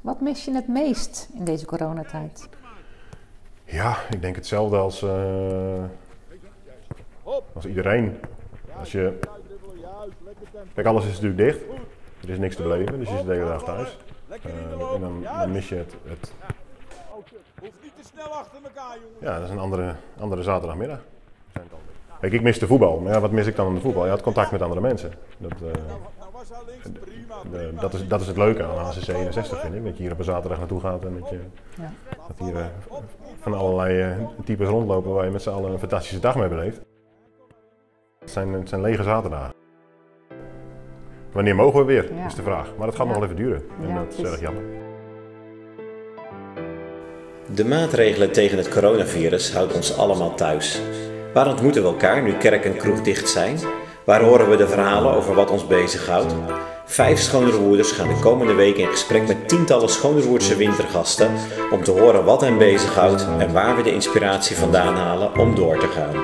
Wat mis je het meest in deze coronatijd? Ja, ik denk hetzelfde als, uh, als iedereen. Als je... Kijk, alles is natuurlijk dicht. Er is niks te beleven, dus je zit de hele dag thuis. Uh, en dan, dan, mis je het, het... Hoeft niet te snel achter elkaar, jongen. Ja, dat is een andere, andere zaterdagmiddag. Kijk, ik mis de voetbal. Maar ja, wat mis ik dan aan de voetbal? Ja, het contact met andere mensen. Dat, uh, de, dat, is, dat is het leuke aan ACC 61 vind ik. Dat je hier op een zaterdag naartoe gaat en dat, je, ja. dat hier uh, van allerlei uh, types rondlopen waar je met z'n allen een fantastische dag mee beleeft. Het zijn, het zijn lege zaterdagen. Wanneer mogen we weer, ja. is de vraag. Maar dat gaat nog wel even duren. En dat is erg jammer. De maatregelen tegen het coronavirus houden ons allemaal thuis. Waar ontmoeten we elkaar nu kerk en kroeg dicht zijn? Waar horen we de verhalen over wat ons bezighoudt? Vijf schoonderwoerders gaan de komende weken in gesprek met tientallen schoonderwoerdse wintergasten om te horen wat hen bezighoudt en waar we de inspiratie vandaan halen om door te gaan.